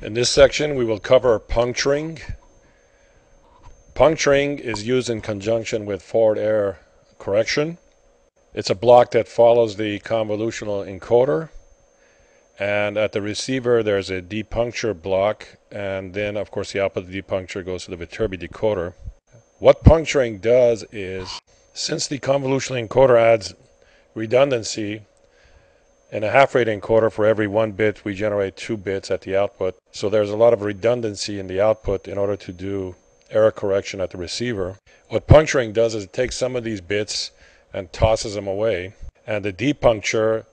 In this section, we will cover puncturing. Puncturing is used in conjunction with forward error correction. It's a block that follows the convolutional encoder. And at the receiver, there's a depuncture block. And then, of course, the output of the depuncture goes to the Viterbi decoder. What puncturing does is, since the convolutional encoder adds redundancy, in a half rate encoder, for every one bit, we generate two bits at the output. So there's a lot of redundancy in the output in order to do error correction at the receiver. What puncturing does is it takes some of these bits and tosses them away. And the depuncture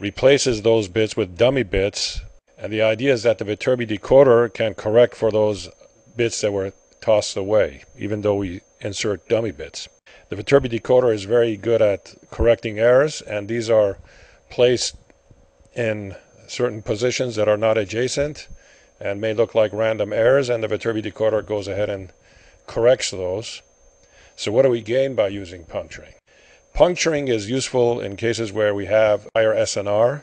replaces those bits with dummy bits. And the idea is that the Viterbi decoder can correct for those bits that were tossed away, even though we insert dummy bits. The Viterbi decoder is very good at correcting errors, and these are placed in certain positions that are not adjacent and may look like random errors, and the Viterbi decoder goes ahead and corrects those. So what do we gain by using puncturing? Puncturing is useful in cases where we have higher SNR,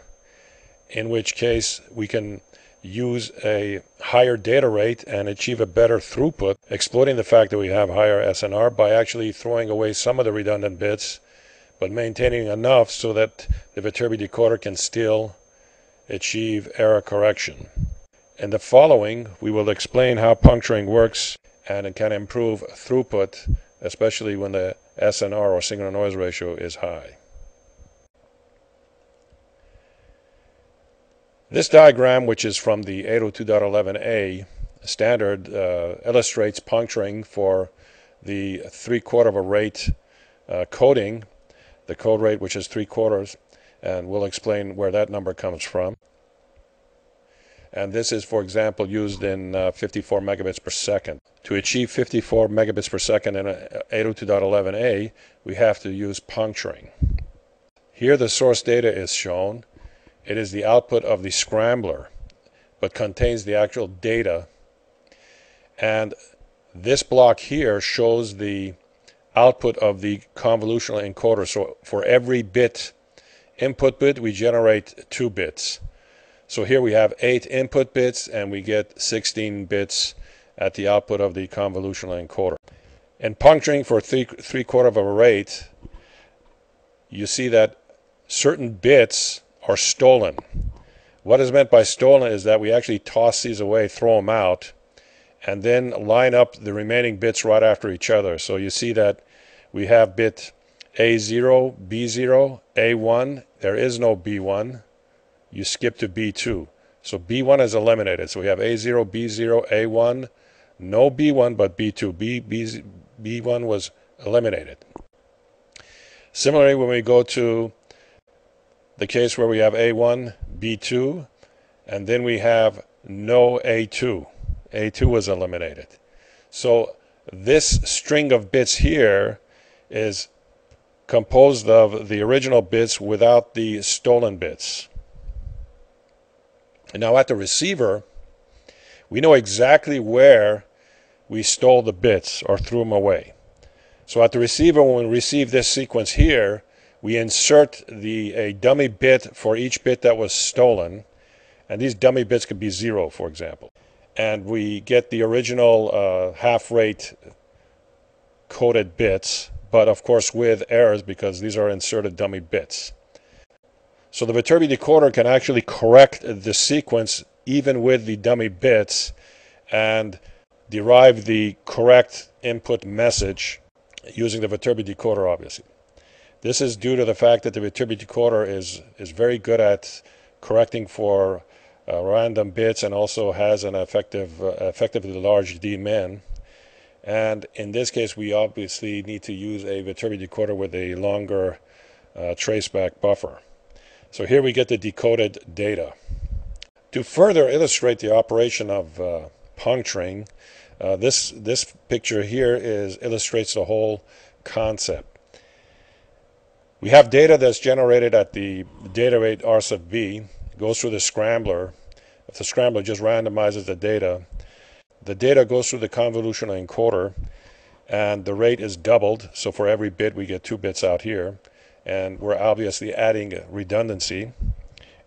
in which case we can use a higher data rate and achieve a better throughput, exploiting the fact that we have higher SNR by actually throwing away some of the redundant bits, but maintaining enough so that the Viterbi decoder can still achieve error correction. In the following, we will explain how puncturing works and it can improve throughput, especially when the SNR or signal noise ratio is high. This diagram, which is from the 802.11a standard, uh, illustrates puncturing for the three quarter of a rate uh, coding, the code rate which is three quarters, and we'll explain where that number comes from. And this is, for example, used in uh, 54 megabits per second. To achieve 54 megabits per second in 802.11a, we have to use puncturing. Here the source data is shown it is the output of the scrambler, but contains the actual data. And this block here shows the output of the convolutional encoder. So for every bit, input bit, we generate two bits. So here we have eight input bits and we get 16 bits at the output of the convolutional encoder. And puncturing for three, three quarter of a rate, you see that certain bits are stolen. What is meant by stolen is that we actually toss these away, throw them out, and then line up the remaining bits right after each other. So you see that we have bit A0, B0, A1. There is no B1. You skip to B2. So B1 is eliminated. So we have A0, B0, A1. No B1, but B2. B, B, B1 was eliminated. Similarly, when we go to the case where we have A1, B2, and then we have no A2. A2 was eliminated. So this string of bits here is composed of the original bits without the stolen bits. And now at the receiver, we know exactly where we stole the bits or threw them away. So at the receiver, when we receive this sequence here, we insert the a dummy bit for each bit that was stolen, and these dummy bits could be zero, for example. And we get the original uh, half rate coded bits, but of course with errors because these are inserted dummy bits. So the Viterbi decoder can actually correct the sequence even with the dummy bits and derive the correct input message using the Viterbi decoder, obviously. This is due to the fact that the Viterbi decoder is, is very good at correcting for random bits and also has an effective, uh, effectively large dmin. And in this case, we obviously need to use a Viterbi decoder with a longer uh, traceback buffer. So here we get the decoded data. To further illustrate the operation of uh, puncturing, uh, this, this picture here is illustrates the whole concept. We have data that's generated at the data rate R sub v, goes through the scrambler. If the scrambler just randomizes the data, the data goes through the convolutional encoder and the rate is doubled. So for every bit, we get two bits out here. And we're obviously adding redundancy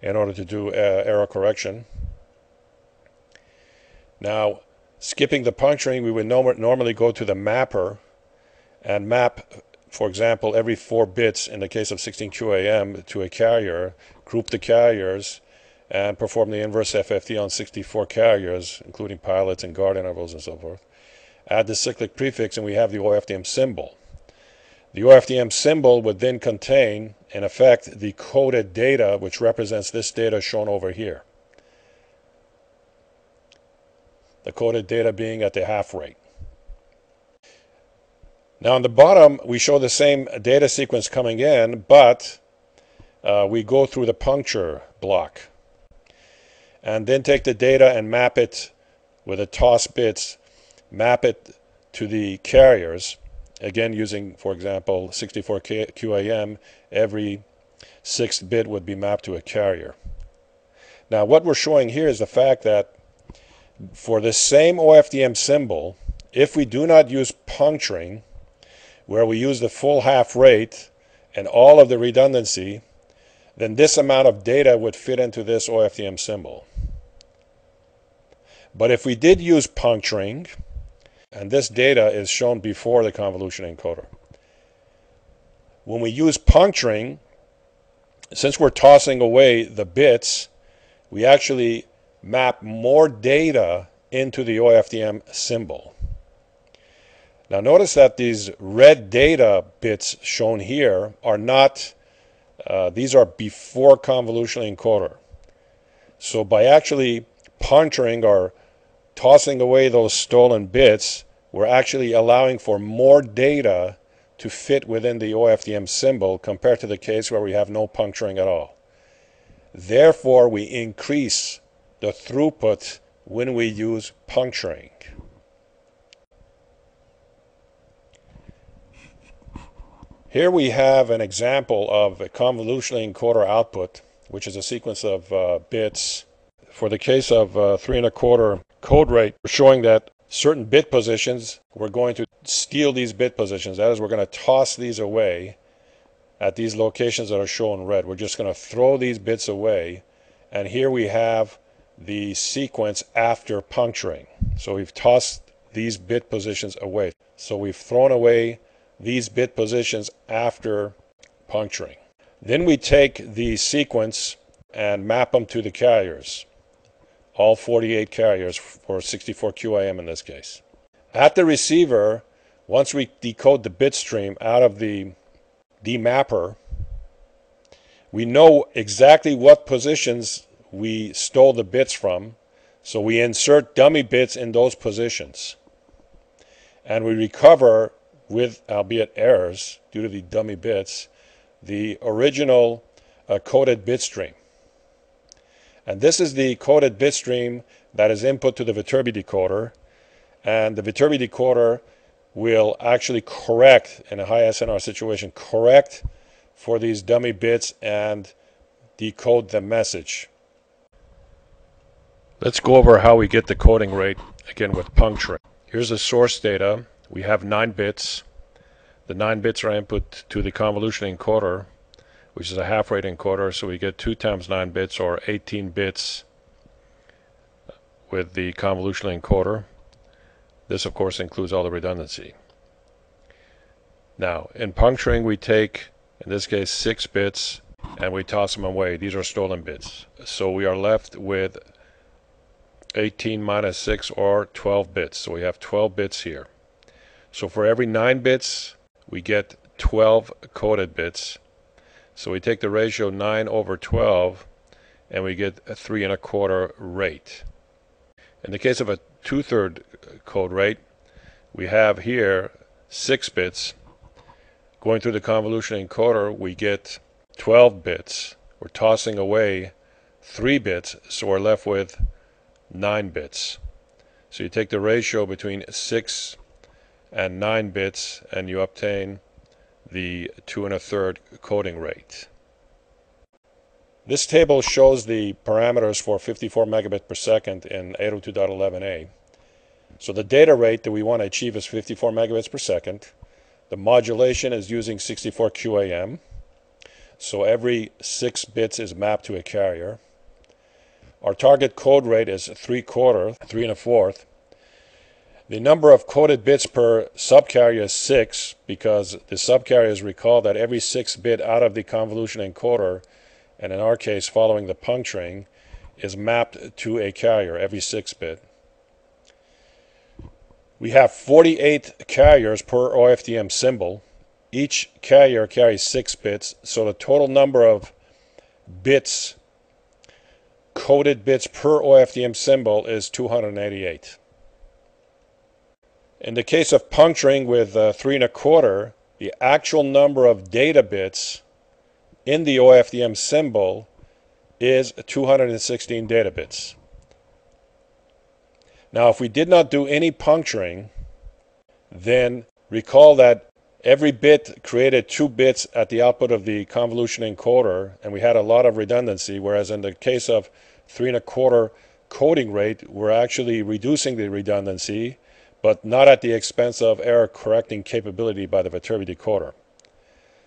in order to do uh, error correction. Now, skipping the puncturing, we would normally go to the mapper and map, for example, every four bits in the case of 16QAM to a carrier, group the carriers, and perform the inverse FFT on 64 carriers, including pilots and guard intervals and so forth. Add the cyclic prefix, and we have the OFDM symbol. The OFDM symbol would then contain, in effect, the coded data, which represents this data shown over here. The coded data being at the half rate. Now on the bottom, we show the same data sequence coming in, but uh, we go through the puncture block and then take the data and map it with the toss bits, map it to the carriers, again using, for example, 64 QAM, every sixth bit would be mapped to a carrier. Now what we're showing here is the fact that for the same OFDM symbol, if we do not use puncturing, where we use the full half rate and all of the redundancy, then this amount of data would fit into this OFDM symbol. But if we did use puncturing, and this data is shown before the convolution encoder. When we use puncturing, since we're tossing away the bits, we actually map more data into the OFDM symbol. Now notice that these red data bits shown here are not, uh, these are before convolutional encoder. So by actually puncturing or tossing away those stolen bits, we're actually allowing for more data to fit within the OFDM symbol compared to the case where we have no puncturing at all. Therefore, we increase the throughput when we use puncturing. Here we have an example of a convolutional encoder output, which is a sequence of uh, bits. For the case of uh, three and a quarter code rate, we're showing that certain bit positions, we're going to steal these bit positions. That is, we're going to toss these away at these locations that are shown red. We're just going to throw these bits away. And here we have the sequence after puncturing. So we've tossed these bit positions away. So we've thrown away these bit positions after puncturing. Then we take the sequence and map them to the carriers, all 48 carriers for 64 QAM in this case. At the receiver, once we decode the bit stream out of the demapper, we know exactly what positions we stole the bits from, so we insert dummy bits in those positions. And we recover with, albeit errors, due to the dummy bits, the original uh, coded bit stream. And this is the coded bit stream that is input to the Viterbi decoder. And the Viterbi decoder will actually correct, in a high SNR situation, correct for these dummy bits and decode the message. Let's go over how we get the coding rate, again with puncturing. Here's the source data we have 9 bits. The 9 bits are input to the convolution encoder, which is a half rate encoder, so we get 2 times 9 bits or 18 bits with the convolutional encoder. This of course includes all the redundancy. Now in puncturing we take in this case 6 bits and we toss them away. These are stolen bits. So we are left with 18 minus 6 or 12 bits. So we have 12 bits here. So for every 9 bits, we get 12 coded bits. So we take the ratio 9 over 12 and we get a 3 and a quarter rate. In the case of a two-third code rate, we have here 6 bits. Going through the convolution encoder, we get 12 bits. We're tossing away 3 bits, so we're left with 9 bits. So you take the ratio between 6 and 9 bits and you obtain the 2 and a third coding rate. This table shows the parameters for 54 megabit per second in 802.11a. So the data rate that we want to achieve is 54 megabits per second. The modulation is using 64 QAM. So every 6 bits is mapped to a carrier. Our target code rate is 3 quarter, 3 and a fourth. The number of coded bits per subcarrier is 6 because the subcarriers recall that every 6 bit out of the convolution encoder, and in our case following the puncturing, is mapped to a carrier every 6 bit. We have 48 carriers per OFDM symbol. Each carrier carries 6 bits, so the total number of bits, coded bits per OFDM symbol is 288. In the case of puncturing with uh, 3 and a quarter, the actual number of data bits in the OFDM symbol is 216 data bits. Now, if we did not do any puncturing, then recall that every bit created two bits at the output of the convolution encoder, and we had a lot of redundancy, whereas in the case of three and a quarter coding rate, we're actually reducing the redundancy, but not at the expense of error correcting capability by the Viterbi decoder.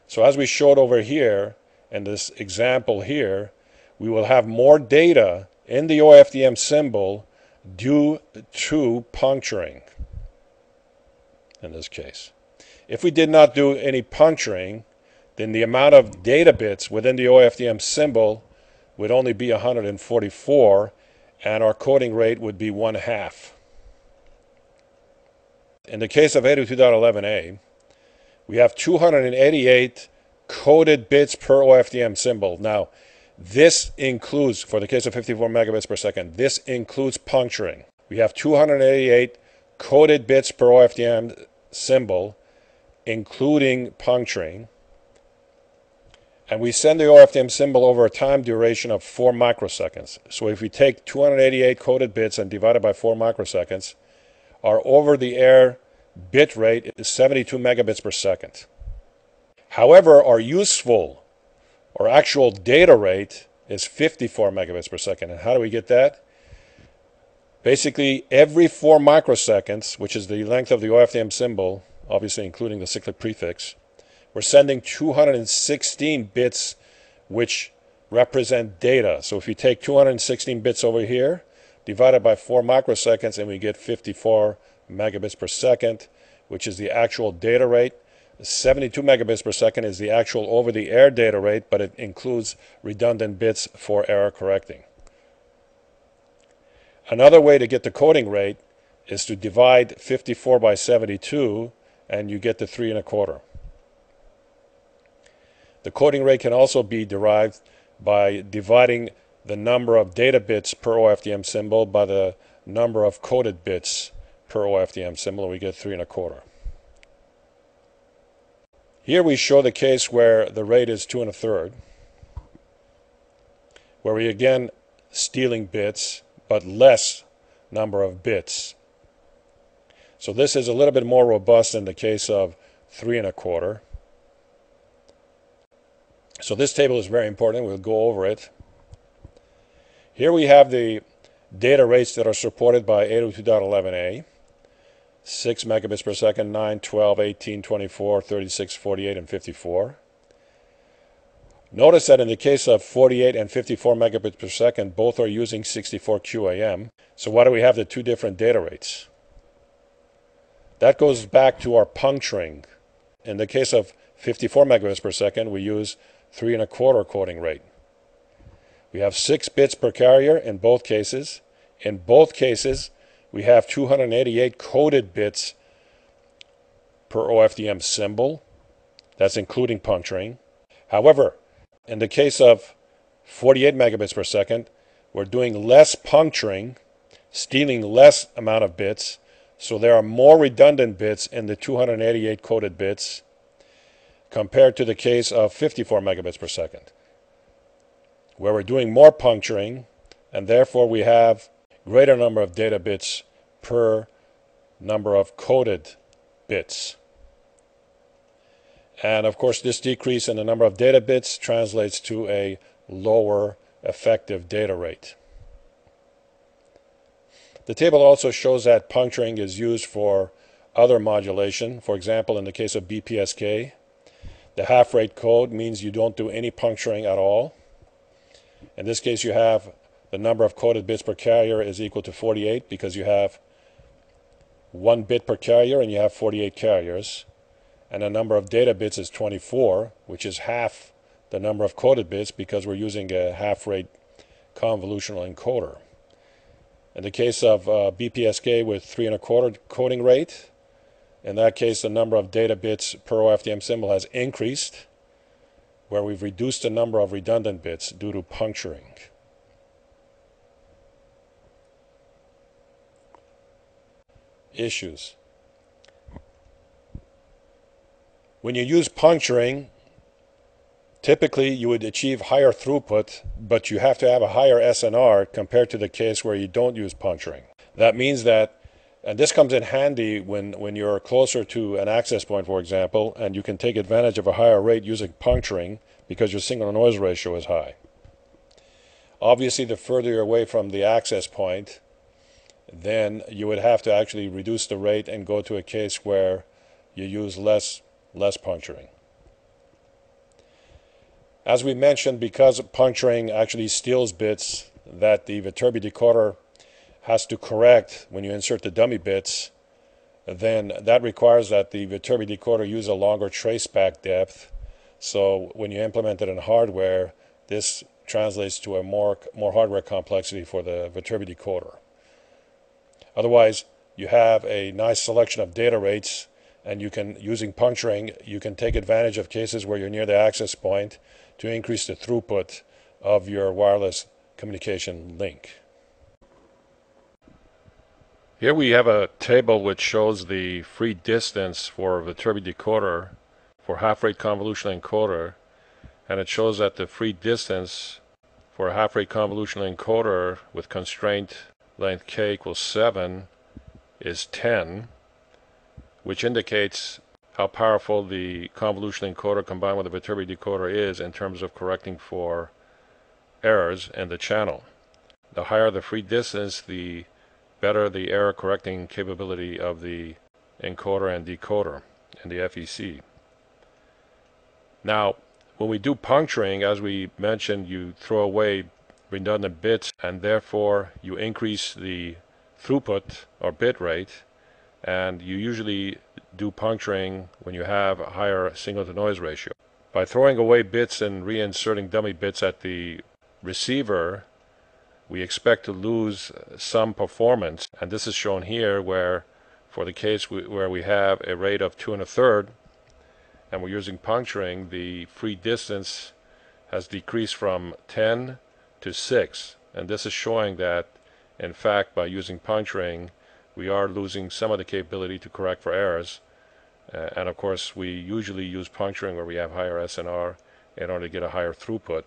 So as we showed over here, in this example here, we will have more data in the OFDM symbol due to puncturing in this case. If we did not do any puncturing, then the amount of data bits within the OFDM symbol would only be 144 and our coding rate would be one half. In the case of 802.11a, we have 288 coded bits per OFDM symbol. Now, this includes, for the case of 54 megabits per second, this includes puncturing. We have 288 coded bits per OFDM symbol, including puncturing. And we send the OFDM symbol over a time duration of 4 microseconds. So if we take 288 coded bits and divide it by 4 microseconds, our over-the-air bit rate is 72 megabits per second. However, our useful or actual data rate is 54 megabits per second. And how do we get that? Basically, every 4 microseconds, which is the length of the OFDM symbol, obviously including the cyclic prefix, we're sending 216 bits which represent data. So if you take 216 bits over here, divide it by 4 microseconds, and we get 54 megabits per second, which is the actual data rate. 72 megabits per second is the actual over-the-air data rate, but it includes redundant bits for error correcting. Another way to get the coding rate is to divide 54 by 72, and you get the 3 and a quarter. The coding rate can also be derived by dividing the number of data bits per OFDM symbol by the number of coded bits per OFDM symbol, we get 3 and a quarter. Here we show the case where the rate is 2 and a third, where we again stealing bits, but less number of bits. So this is a little bit more robust in the case of 3 and a quarter. So this table is very important. We'll go over it. Here we have the data rates that are supported by 802.11a. 6 megabits per second, 9, 12, 18, 24, 36, 48, and 54. Notice that in the case of 48 and 54 megabits per second, both are using 64 QAM. So why do we have the two different data rates? That goes back to our puncturing. In the case of 54 megabits per second, we use three and a quarter coding rate. We have six bits per carrier in both cases. In both cases, we have 288 coded bits per OFDM symbol. That's including puncturing. However, in the case of 48 megabits per second, we're doing less puncturing, stealing less amount of bits, so there are more redundant bits in the 288 coded bits compared to the case of 54 megabits per second, where we're doing more puncturing, and therefore we have greater number of data bits per number of coded bits. And of course, this decrease in the number of data bits translates to a lower effective data rate. The table also shows that puncturing is used for other modulation. For example, in the case of BPSK, the half rate code means you don't do any puncturing at all. In this case, you have the number of coded bits per carrier is equal to 48 because you have one bit per carrier and you have 48 carriers. And the number of data bits is 24, which is half the number of coded bits because we're using a half rate convolutional encoder. In the case of uh, BPSK with three and a quarter coding rate, in that case, the number of data bits per OFDM symbol has increased, where we've reduced the number of redundant bits due to puncturing. Issues. When you use puncturing, typically you would achieve higher throughput, but you have to have a higher SNR compared to the case where you don't use puncturing. That means that and this comes in handy when, when you're closer to an access point, for example, and you can take advantage of a higher rate using puncturing because your signal to noise ratio is high. Obviously, the further you're away from the access point, then you would have to actually reduce the rate and go to a case where you use less, less puncturing. As we mentioned, because puncturing actually steals bits that the Viterbi decoder has to correct when you insert the dummy bits, then that requires that the Viterbi decoder use a longer traceback depth. So when you implement it in hardware, this translates to a more, more hardware complexity for the Viterbi decoder. Otherwise, you have a nice selection of data rates and you can, using puncturing, you can take advantage of cases where you're near the access point to increase the throughput of your wireless communication link. Here we have a table which shows the free distance for the Viterbi decoder for half-rate convolutional encoder and it shows that the free distance for a half-rate convolutional encoder with constraint length k equals 7 is 10 which indicates how powerful the convolutional encoder combined with the Viterbi decoder is in terms of correcting for errors in the channel. The higher the free distance, the better the error correcting capability of the encoder and decoder in the FEC. Now, when we do puncturing, as we mentioned, you throw away redundant bits and therefore you increase the throughput or bit rate and you usually do puncturing when you have a higher signal to noise ratio. By throwing away bits and reinserting dummy bits at the receiver, we expect to lose some performance. And this is shown here where for the case we, where we have a rate of two and a third and we're using puncturing, the free distance has decreased from 10 to 6. And this is showing that, in fact, by using puncturing, we are losing some of the capability to correct for errors. Uh, and of course, we usually use puncturing where we have higher SNR in order to get a higher throughput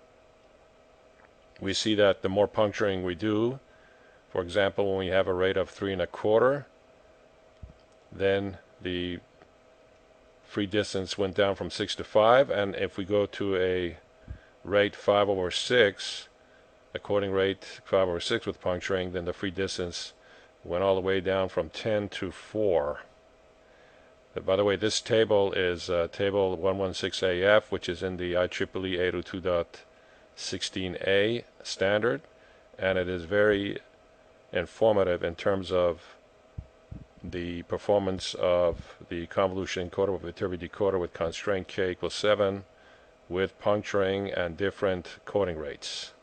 we see that the more puncturing we do, for example, when we have a rate of three and a quarter, then the free distance went down from six to five. And if we go to a rate five over six, according rate five over six with puncturing, then the free distance went all the way down from 10 to 4. But by the way, this table is uh, table 116AF, which is in the IEEE 802. 16A standard and it is very informative in terms of the performance of the convolution encoder with Viterbi decoder with constraint k equals 7 with puncturing and different coding rates.